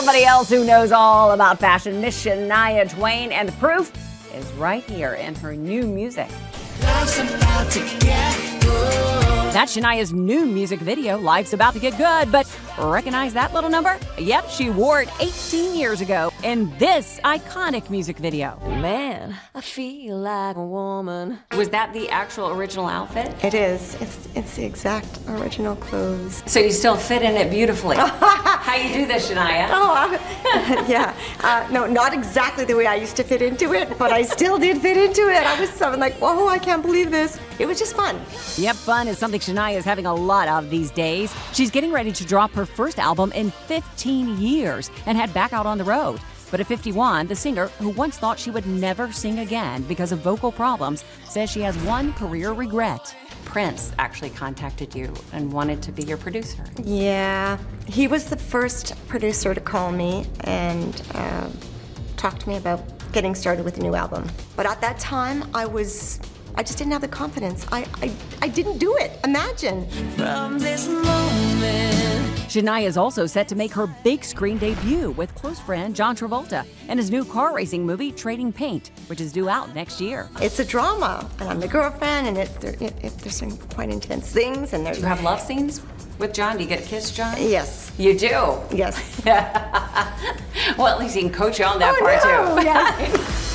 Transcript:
somebody else who knows all about fashion, Miss Shania Twain, and the proof is right here in her new music. That's Shania's new music video, Life's About to Get Good. But recognize that little number? Yep, she wore it 18 years ago in this iconic music video. Man, I feel like a woman. Was that the actual original outfit? It is. It's it's the exact original clothes. So you still fit in it beautifully. How you do this, Shania? Oh, I, yeah. Uh, no, not exactly the way I used to fit into it, but I still did fit into it. I was so like, whoa, I can't believe this. It was just fun. Yep, fun is something Shania is having a lot of these days. She's getting ready to drop her first album in 15 years and head back out on the road. But at 51, the singer, who once thought she would never sing again because of vocal problems, says she has one career regret. Prince actually contacted you and wanted to be your producer. Yeah, he was the first producer to call me and uh, talk to me about getting started with a new album. But at that time, I was, I just didn't have the confidence. I, I, I didn't do it. Imagine. From this moment. Shania is also set to make her big screen debut with close friend John Travolta in his new car racing movie Trading Paint, which is due out next year. It's a drama, and I'm the girlfriend, and it, there, it, it, there's some quite intense things, and there's. Do you have love scenes with John? Do you get a kiss, John? Yes. You do? Yes. well, at least he can coach you on that Oh, part no, too. yes.